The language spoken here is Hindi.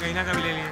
लहंगा ना कभी ले लिए।